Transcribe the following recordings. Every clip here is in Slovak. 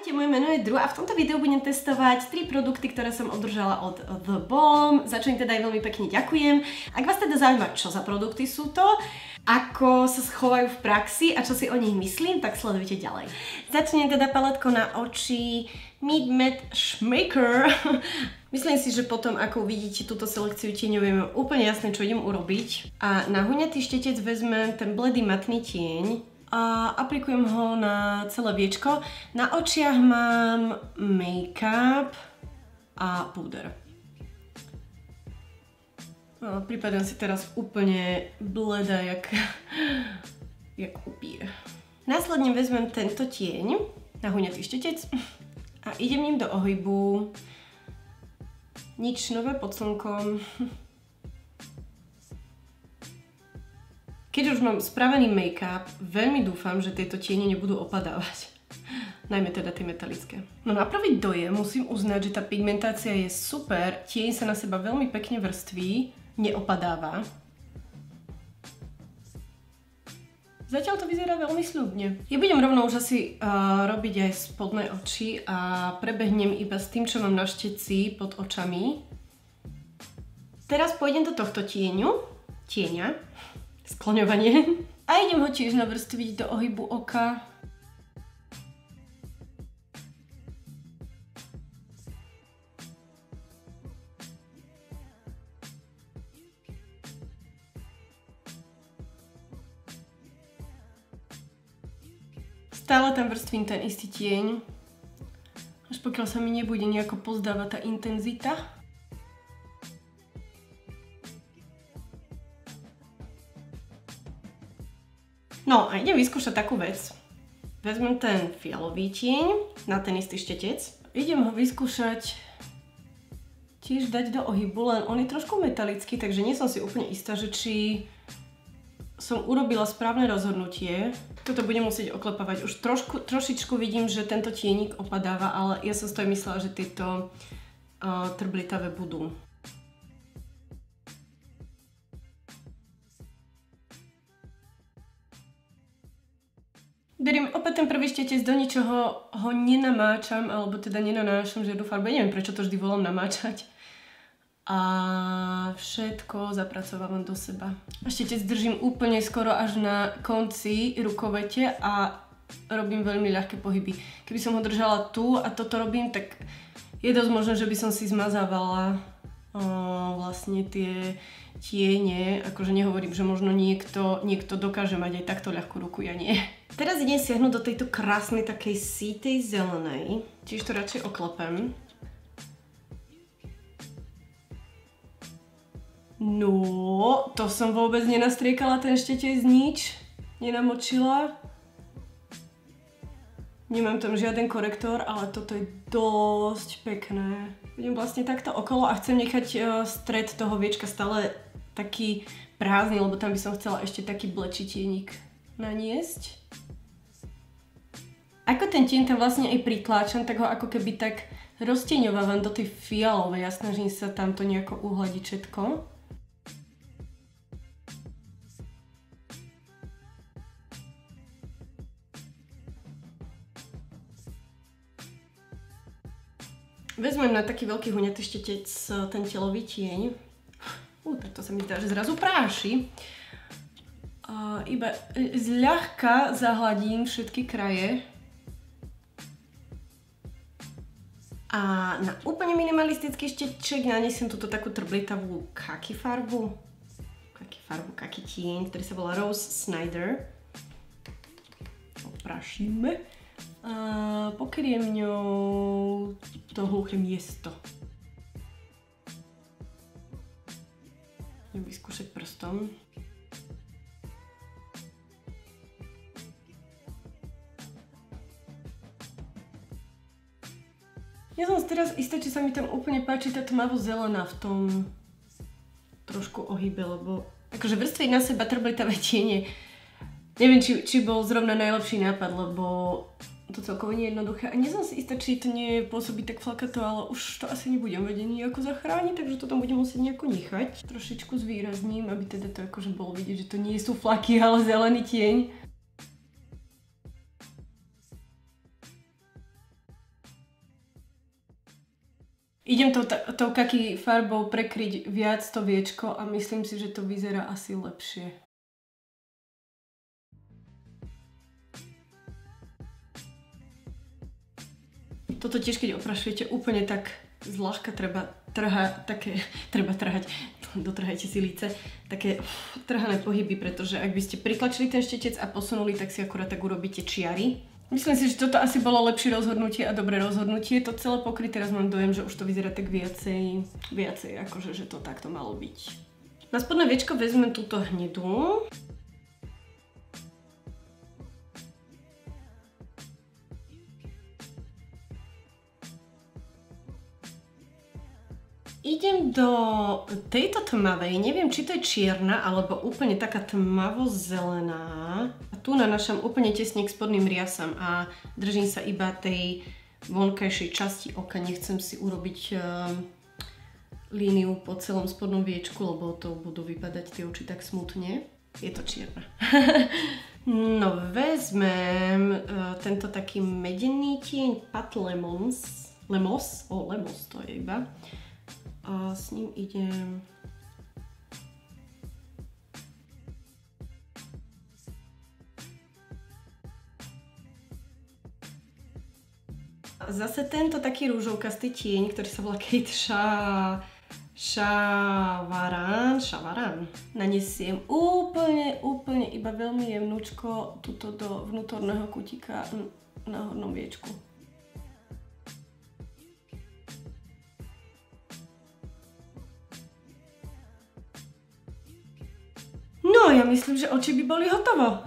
Ahojte, moje meno je Dru a v tomto videu budem testovať 3 produkty, ktoré som održala od The Balm. Za čo im teda aj veľmi pekne ďakujem. Ak vás teda zaujíma, čo za produkty sú to, ako sa schovajú v praxi a čo si o nich myslím, tak sledujte ďalej. Začnem teda paletko na oči Meet Matte Schmaker. Myslím si, že potom, ako uvidíte túto selekciu tieňov, viem úplne jasné, čo idem urobiť. A na huňatý štetec vezmem ten bledý matný tieň, a aplikujem ho na celé viečko. Na očiach mám make-up a púder. No, prípadem si teraz úplne bleda, jak, jak upír. Následne vezmem tento tieň na huňatý štetec a idem ním do ohybu. Nič nové pod slnkom. Keď už mám spravený make-up, veľmi dúfam, že tieto tiene nebudú opadávať. Najmä teda tie metalické. No na prvý dojem musím uznať, že tá pigmentácia je super, tieň sa na seba veľmi pekne vrství, neopadáva. Zatiaľ to vyzerá veľmi sľubne. Ja budem rovno už asi uh, robiť aj spodné oči a prebehnem iba s tým, čo mám na šteci pod očami. Teraz pôjdem do tohto tieňu, tieňa, skloňovanie. A idem ho tiež navrstviť do ohybu oka. Stále tam vrstvím ten istý tieň, až pokiaľ sa mi nebude nejako pozdávať tá intenzita. No a idem vyskúšať takú vec. Vezmem ten fialový tieň na ten istý štetec. Idem ho vyskúšať tiež dať do ohybu, len on je trošku metalický, takže nie som si úplne istá, že či som urobila správne rozhodnutie. Toto budem musieť oklepávať. Už trošku, trošičku vidím, že tento tienik opadáva, ale ja som si to myslela, že tieto uh, trblitavé budú. Beriem opäť ten prvý štetec, do ničoho ho nenamáčam, alebo teda nenanášam žiadnu farbu. Ja neviem, prečo to vždy volám namáčať. A všetko zapracovávam do seba. A štetec držím úplne skoro až na konci rukovete a robím veľmi ľahké pohyby. Keby som ho držala tu a toto robím, tak je dosť možné, že by som si zmazávala o, vlastne tie tiene, akože nehovorím, že možno niekto, niekto dokáže mať aj takto ľahkú ruku, ja nie. Teraz idem siahnuť do tejto krásnej takej sítej zelenej, čiže to radšej oklepem. No, to som vôbec nenastriekala ten štetec nič, nenamočila. Nemám tam žiaden korektor, ale toto je dosť pekné. Budem vlastne takto okolo a chcem nechať uh, stred toho viečka stále taký prázdny, lebo tam by som chcela ešte taký blečitienik naniesť. Ako ten tieň tam vlastne aj pritláčam, tak ho ako keby tak roztieňovávam do tej fialovej a snažím sa tam to nejako uhladiť všetko. Vezmem na taký veľký huňatý štetec ten telový tieň Uh, tak to sa mi zdá, že zrazu práši. Uh, iba zľahka zahladím všetky kraje. A na úplne minimalistický šteček nanesem túto takú trblitavú kaki farbu. Kaki farbu, kaki tieň, ktorý sa volá Rose Snyder. Oprašíme. A pokriem ňou to hluché miesto. Idem vyskúšať prstom. Ja som teraz istá, či sa mi tam úplne páči tá tmavo zelená v tom trošku ohybe, lebo akože vrstviť na seba trblitavé tiene neviem, či, či bol zrovna najlepší nápad, lebo to celkovo nie je jednoduché. A nie som si istá, či to nie pôsobí tak flakato, ale už to asi nebudem vedieť nejako zachrániť, takže to tam budem musieť nejako nechať. Trošičku zvýrazním, aby teda to akože bolo vidieť, že to nie sú flaky, ale zelený tieň. Idem tou, tou kaký farbou prekryť viac to viečko a myslím si, že to vyzerá asi lepšie. Toto tiež, keď oprašujete úplne tak zľahka treba trhať, také, treba trhať, dotrhajte si líce, také trhané pohyby, pretože ak by ste priklačili ten štetec a posunuli, tak si akurát tak urobíte čiary Myslím si, že toto asi bolo lepšie rozhodnutie a dobré rozhodnutie. To celé pokryté, teraz mám dojem, že už to vyzerá tak viacej, viacej akože, že to takto malo byť. Na spodné viečko vezmem túto hnedú. Idem do tejto tmavej, neviem či to je čierna alebo úplne taká tmavo-zelená tu nanášam úplne tesne k spodným riasam a držím sa iba tej vonkajšej časti oka. Nechcem si urobiť uh, líniu po celom spodnom viečku, lebo to budú vypadať tie oči tak smutne. Je to čierna. no, vezmem uh, tento taký medený tieň Pat Lemons. Lemos, o, Lemos to je iba. A s ním idem zase tento taký rúžovkastý tieň, ktorý sa volá Kate Sha... Šavaran, šavaran. Nanesiem úplne, úplne iba veľmi jemnúčko tuto do vnútorného kutika na hornom viečku. No, ja myslím, že oči by boli hotovo.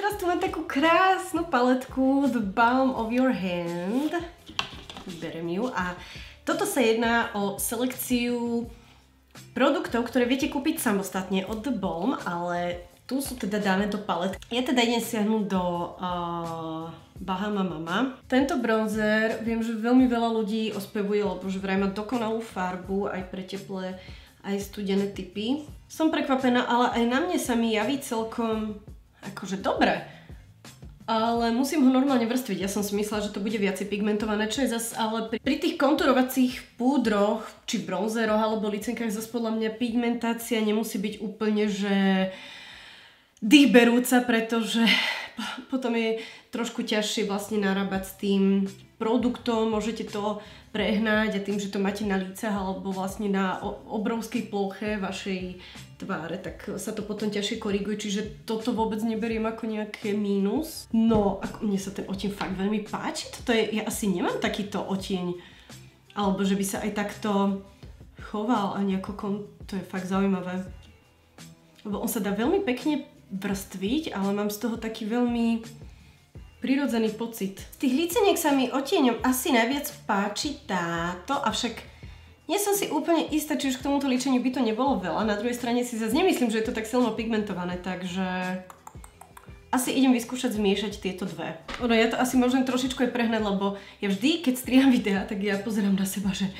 Teraz tu mám takú krásnu paletku The Balm of Your Hand. Berem ju a toto sa jedná o selekciu produktov, ktoré viete kúpiť samostatne od The Balm, ale tu sú teda dané do paletky. Ja teda idem siahnuť do uh, Bahama Mama. Tento bronzer, viem, že veľmi veľa ľudí ospevuje, lebo že vraj má dokonalú farbu aj pre teplé, aj studené typy. Som prekvapená, ale aj na mne sa mi javí celkom akože dobre. Ale musím ho normálne vrstviť. Ja som si myslela, že to bude viacej pigmentované, čo je zase, ale pri, pri tých konturovacích púdroch, či bronzeroch alebo licenkách zase podľa mňa pigmentácia nemusí byť úplne, že dýchberúca, pretože potom je trošku ťažšie vlastne narábať s tým produktom, môžete to prehnať a tým, že to máte na lícach alebo vlastne na obrovskej ploche vašej tváre, tak sa to potom ťažšie koriguje, čiže toto vôbec neberiem ako nejaké mínus. No, ako mne sa ten oteň fakt veľmi páči, toto je, ja asi nemám takýto oteň, alebo že by sa aj takto choval a nejako kon... to je fakt zaujímavé. Lebo on sa dá veľmi pekne vrstviť, ale mám z toho taký veľmi prirodzený pocit. Z tých líceniek sa mi otieňom asi najviac páči táto, avšak nie som si úplne istá, či už k tomuto ličeniu by to nebolo veľa. Na druhej strane si zase nemyslím, že je to tak silno pigmentované, takže asi idem vyskúšať zmiešať tieto dve. Ono, ja to asi môžem trošičku aj prehnať, lebo ja vždy, keď striham videa, tak ja pozerám na seba, že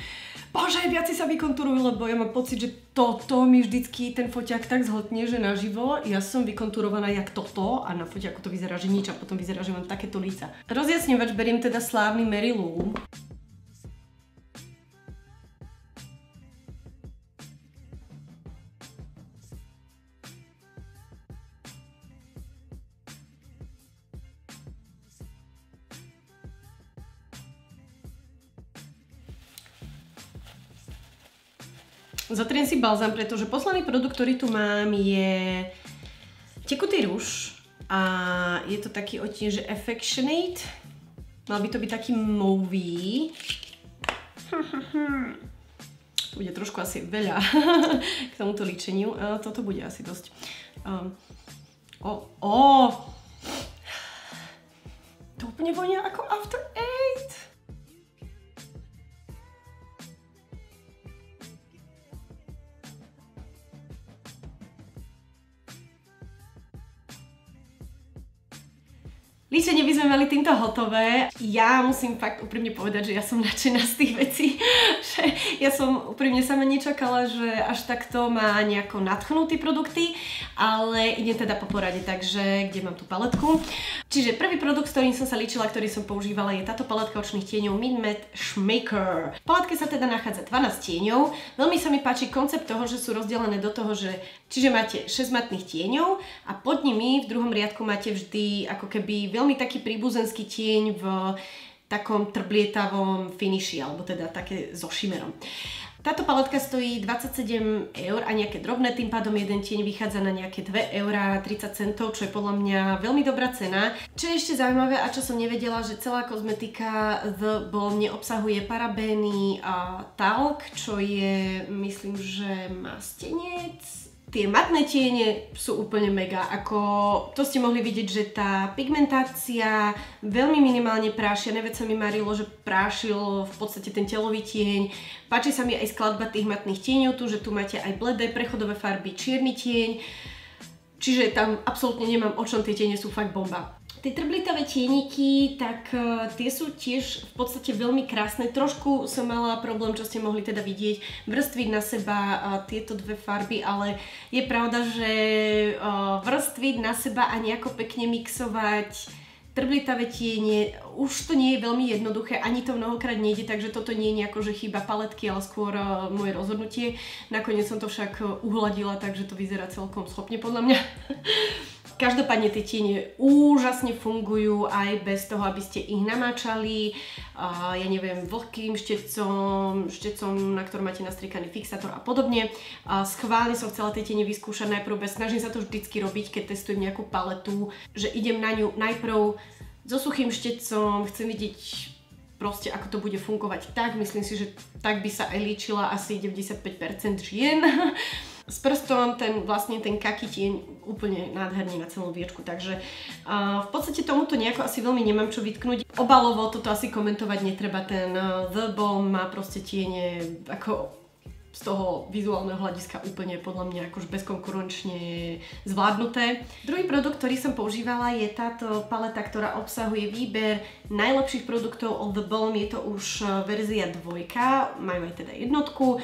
bože, viac si sa vykonturujú, lebo ja mám pocit, že toto mi vždycky ten foťák tak zhltne, že naživo ja som vykonturovaná jak toto a na foťaku to vyzerá, že nič a potom vyzerá, že mám takéto líca. Rozjasňovač beriem teda slávny Mary Lou. Zatriem si balzam, pretože posledný produkt, ktorý tu mám je tekutý rúž a je to taký odtieň, Affectionate. Mal by to byť taký movie. bude trošku asi veľa k tomuto líčeniu. Toto bude asi dosť. Um, o, o, to úplne vonia ako After Líčenie by sme mali týmto hotové. Ja musím fakt úprimne povedať, že ja som nadšená z tých vecí. že ja som úprimne sama nečakala, že až takto má nejako nadchnutý produkty, ale idem teda po porade, takže kde mám tú paletku. Čiže prvý produkt, s ktorým som sa líčila, ktorý som používala, je táto paletka očných tieňov Min Matte Schmaker. V paletke sa teda nachádza 12 tieňov. Veľmi sa mi páči koncept toho, že sú rozdelené do toho, že čiže máte 6 matných tieňov a pod nimi v druhom riadku máte vždy ako keby veľmi taký príbuzenský tieň v takom trblietavom finiši, alebo teda také so šimerom. Táto paletka stojí 27 eur a nejaké drobné, tým pádom jeden tieň vychádza na nejaké 2 eur 30 centov, čo je podľa mňa veľmi dobrá cena. Čo je ešte zaujímavé a čo som nevedela, že celá kozmetika The Balm neobsahuje parabény a talk, čo je, myslím, že mastenec, Tie matné tiene sú úplne mega, ako to ste mohli vidieť, že tá pigmentácia veľmi minimálne prášia, nevec sa mi marilo, že prášil v podstate ten telový tieň. Páči sa mi aj skladba tých matných tieňov tu, že tu máte aj bledé prechodové farby, čierny tieň, čiže tam absolútne nemám o čom, tie tiene sú fakt bomba. Tie trblitavé tieniky, tak uh, tie sú tiež v podstate veľmi krásne. Trošku som mala problém, čo ste mohli teda vidieť, vrstviť na seba uh, tieto dve farby, ale je pravda, že uh, vrstviť na seba a nejako pekne mixovať trblitavé tiene, už to nie je veľmi jednoduché, ani to mnohokrát nejde, takže toto nie je nejako, že chyba paletky, ale skôr moje rozhodnutie. Nakoniec som to však uhladila, takže to vyzerá celkom schopne podľa mňa. Každopádne tie tiene úžasne fungujú aj bez toho, aby ste ich namáčali, uh, ja neviem, vlhkým štecom, štecom, na ktorom máte nastrikaný fixátor a podobne. Uh, schválne som chcela tie tiene vyskúšať najprv bez, snažím sa to vždycky robiť, keď testujem nejakú paletu, že idem na ňu najprv so suchým štecom, chcem vidieť proste ako to bude fungovať tak, myslím si, že tak by sa aj líčila asi 95% žien. s prstom ten vlastne ten kaký tieň úplne nádherný na celú viečku, takže uh, v podstate tomuto nejako asi veľmi nemám čo vytknúť. Obalovo toto asi komentovať netreba, ten uh, The Bomb má proste tiene ako z toho vizuálneho hľadiska úplne podľa mňa akož bezkonkurenčne zvládnuté. Druhý produkt, ktorý som používala je táto paleta, ktorá obsahuje výber najlepších produktov od The Balm, je to už verzia dvojka, majú aj teda jednotku.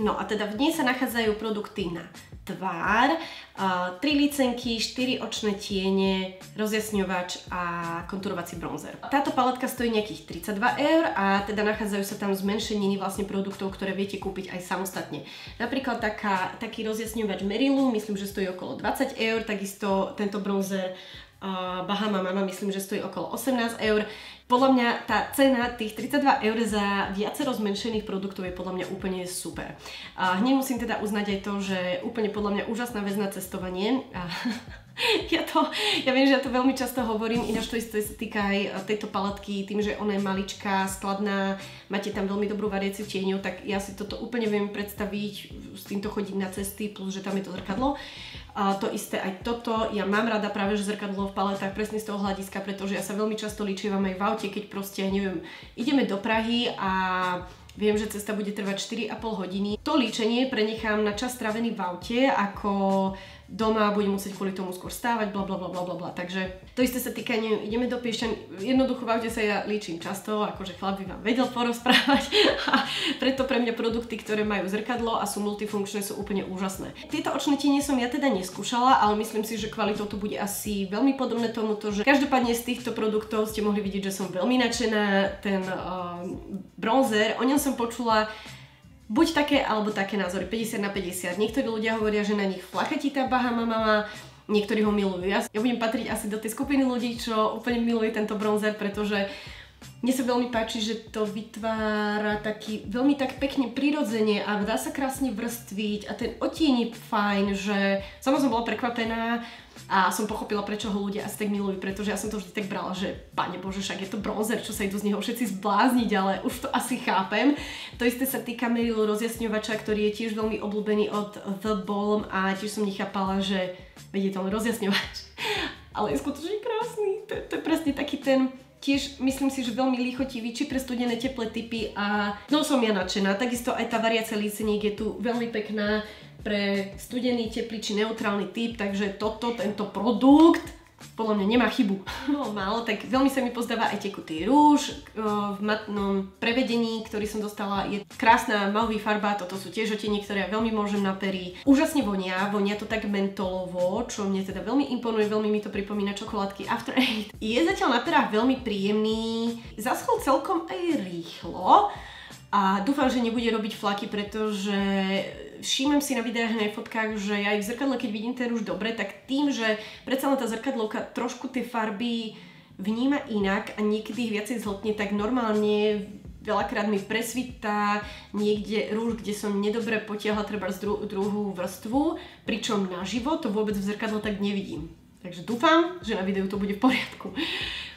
No a teda v nej sa nachádzajú produkty na tvár, 3 licenky, 4 očné tiene, rozjasňovač a konturovací bronzer. Táto paletka stojí nejakých 32 eur a teda nachádzajú sa tam zmenšeniny vlastne produktov, ktoré viete kúpiť aj samostatne. Napríklad taká, taký rozjasňovač Merilu, myslím, že stojí okolo 20 eur, takisto tento bronzer Bahama Mama myslím, že stojí okolo 18 eur. Podľa mňa tá cena tých 32 eur za viacero zmenšených produktov je podľa mňa úplne super. A hneď musím teda uznať aj to, že úplne podľa mňa úžasná vec na cestovanie. A ja to, ja viem, že ja to veľmi často hovorím, ináč to isté sa týka aj tejto paletky, tým, že ona je maličká, skladná, máte tam veľmi dobrú variáciu tieňov, tak ja si toto úplne viem predstaviť, s týmto chodiť na cesty, plus že tam je to zrkadlo. A to isté aj toto, ja mám rada práve že zrkadlo v paletách presne z toho hľadiska, pretože ja sa veľmi často líčivam aj v aute, keď proste, neviem, ideme do Prahy a viem, že cesta bude trvať 4,5 hodiny. To líčenie prenechám na čas strávený v aute, ako doma budem musieť kvôli tomu skôr stávať, bla bla bla bla bla. Takže to isté sa týka, neviem, ideme do Piešťan, jednoducho v sa ja líčim často, akože chlap by vám vedel porozprávať a preto pre mňa produkty, ktoré majú zrkadlo a sú multifunkčné, sú úplne úžasné. Tieto očné tiene som ja teda neskúšala, ale myslím si, že kvalitou to bude asi veľmi podobné tomuto, že každopádne z týchto produktov ste mohli vidieť, že som veľmi nadšená. Ten uh, bronzer, o ňom som počula buď také alebo také názory, 50 na 50. Niektorí ľudia hovoria, že na nich flachatí tá Bahama Mama, niektorí ho milujú. Ja, ja budem patriť asi do tej skupiny ľudí, čo úplne miluje tento bronzer, pretože mne sa veľmi páči, že to vytvára taký veľmi tak pekne prirodzene a dá sa krásne vrstviť a ten otieň je fajn, že sama som bola prekvapená, a som pochopila, prečo ho ľudia asi tak milujú, pretože ja som to vždy tak brala, že pane bože, však je to bronzer, čo sa idú z neho všetci zblázniť, ale už to asi chápem. To isté sa týka Meryl rozjasňovača, ktorý je tiež veľmi obľúbený od The Balm a tiež som nechápala, že vedie to len rozjasňovač. ale je skutočne krásny, to, to je presne taký ten tiež myslím si, že veľmi lichotivý, či pre studené teplé typy a no som ja nadšená. Takisto aj tá variacia líceniek je tu veľmi pekná pre studený, teplý či neutrálny typ, takže toto, tento produkt podľa mňa nemá chybu. No málo, tak veľmi sa mi pozdáva aj tekutý rúž v matnom prevedení, ktorý som dostala. Je krásna malvý farba, toto sú tiež otenie, ktoré ja veľmi môžem na pery. Úžasne vonia, vonia to tak mentolovo, čo mne teda veľmi imponuje, veľmi mi to pripomína čokoládky After Eight. Je zatiaľ na perách veľmi príjemný, zaschol celkom aj rýchlo a dúfam, že nebude robiť flaky, pretože všímam si na videách na fotkách, že ja ich v zrkadle, keď vidím ten už dobre, tak tým, že predsa len tá zrkadlovka trošku tie farby vníma inak a niekedy ich viacej zhltne, tak normálne veľakrát mi presvitá niekde rúž, kde som nedobre potiahla treba z dru- druhú vrstvu, pričom naživo to vôbec v zrkadle tak nevidím. Takže dúfam, že na videu to bude v poriadku.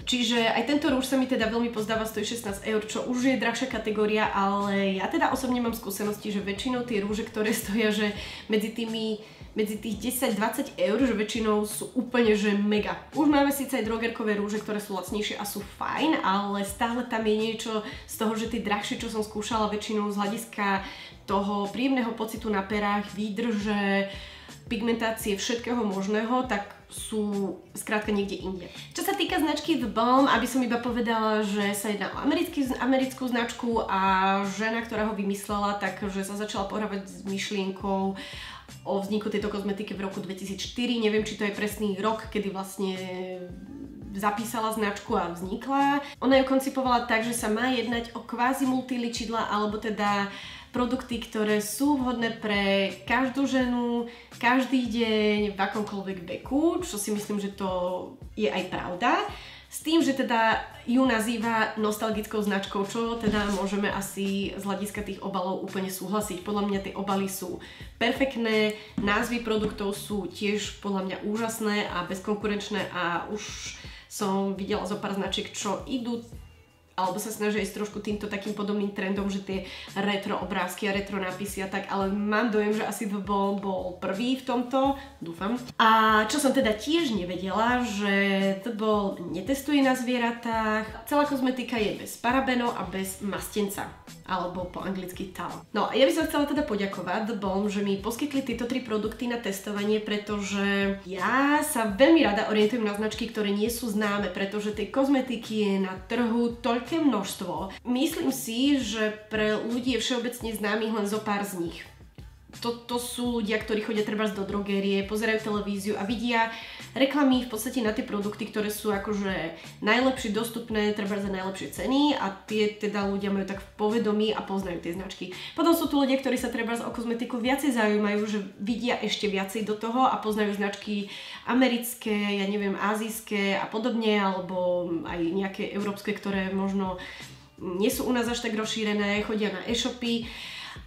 Čiže aj tento rúž sa mi teda veľmi pozdáva, stojí 16 eur, čo už je drahšia kategória, ale ja teda osobne mám skúsenosti, že väčšinou tie rúže, ktoré stoja, že medzi tými medzi tých 10-20 eur, že väčšinou sú úplne že mega. Už máme síce aj drogerkové rúže, ktoré sú lacnejšie a sú fajn, ale stále tam je niečo z toho, že tie drahšie, čo som skúšala väčšinou z hľadiska toho príjemného pocitu na perách, výdrže, pigmentácie všetkého možného, tak sú skrátka niekde inde. Čo sa týka značky The Balm, aby som iba povedala, že sa jedná o americký, americkú značku a žena, ktorá ho vymyslela, takže sa začala pohrávať s myšlienkou o vzniku tejto kozmetiky v roku 2004. Neviem, či to je presný rok, kedy vlastne zapísala značku a vznikla. Ona ju koncipovala tak, že sa má jednať o kvázi multiličidla, alebo teda produkty, ktoré sú vhodné pre každú ženu, každý deň, v akomkoľvek veku, čo si myslím, že to je aj pravda. S tým, že teda ju nazýva nostalgickou značkou, čo teda môžeme asi z hľadiska tých obalov úplne súhlasiť. Podľa mňa tie obaly sú perfektné, názvy produktov sú tiež podľa mňa úžasné a bezkonkurenčné a už som videla zo pár značiek, čo idú alebo sa snažia ísť trošku týmto takým podobným trendom, že tie retro obrázky a retro nápisy a tak, ale mám dojem, že asi Ball bol prvý v tomto, dúfam. A čo som teda tiež nevedela, že The Ball netestuje na zvieratách, celá kozmetika je bez parabenov a bez mastenca alebo po anglicky TAL. No a ja by som chcela teda poďakovať Balm, že mi poskytli tieto tri produkty na testovanie, pretože ja sa veľmi rada orientujem na značky, ktoré nie sú známe, pretože tej kozmetiky je na trhu toľké množstvo. Myslím si, že pre ľudí je všeobecne známych len zo pár z nich to, to sú ľudia, ktorí chodia treba do drogérie, pozerajú televíziu a vidia reklamy v podstate na tie produkty, ktoré sú akože najlepšie dostupné, treba za najlepšie ceny a tie teda ľudia majú tak v povedomí a poznajú tie značky. Potom sú tu ľudia, ktorí sa treba o kozmetiku viacej zaujímajú, že vidia ešte viacej do toho a poznajú značky americké, ja neviem, azijské a podobne, alebo aj nejaké európske, ktoré možno nie sú u nás až tak rozšírené, chodia na e-shopy.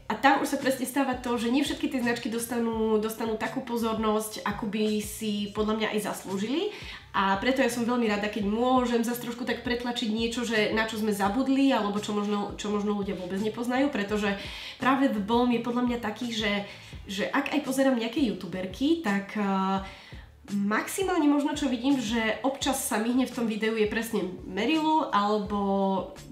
A tam už sa presne stáva to, že nie všetky tie značky dostanú, dostanú takú pozornosť, ako by si podľa mňa aj zaslúžili. A preto ja som veľmi rada, keď môžem zase trošku tak pretlačiť niečo, že na čo sme zabudli, alebo čo možno, čo možno ľudia vôbec nepoznajú, pretože práve The Balm je podľa mňa taký, že, že ak aj pozerám nejaké youtuberky, tak uh, Maximálne možno čo vidím, že občas sa myhne v tom videu je presne Merilu alebo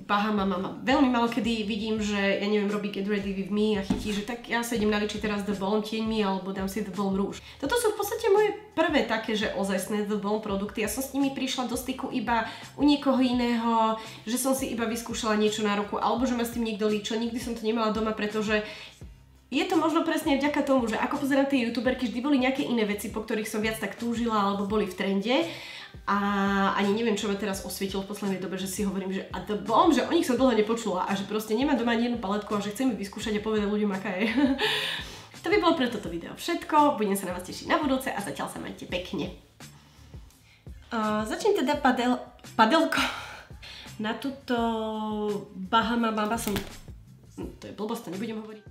Bahama Mama. Veľmi malo kedy vidím, že ja neviem, robí Get Ready With Me a chytí, že tak ja sa idem naličiť teraz The Balm tieňmi alebo dám si The Balm rúž. Toto sú v podstate moje prvé také, že ozajstné The Balm produkty. Ja som s nimi prišla do styku iba u niekoho iného, že som si iba vyskúšala niečo na roku alebo že ma s tým niekto líčil. Nikdy som to nemala doma, pretože je to možno presne vďaka tomu, že ako pozerám tie youtuberky, vždy boli nejaké iné veci, po ktorých som viac tak túžila alebo boli v trende. A ani neviem, čo ma teraz osvietilo v poslednej dobe, že si hovorím, že a to bom, že o nich som dlho nepočula a že proste nemá doma ani jednu paletku a že chcem ju vyskúšať a povedať ľuďom, aká je. to by bolo pre toto video všetko, budem sa na vás tešiť na budúce a zatiaľ sa majte pekne. Uh, začnem teda padel, padelko. Na túto Bahama Mama som... To je blbosť, to nebudem hovoriť.